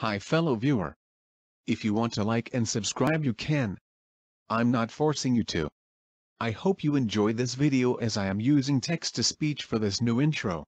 Hi fellow viewer. If you want to like and subscribe you can. I'm not forcing you to. I hope you enjoy this video as I am using text-to-speech for this new intro.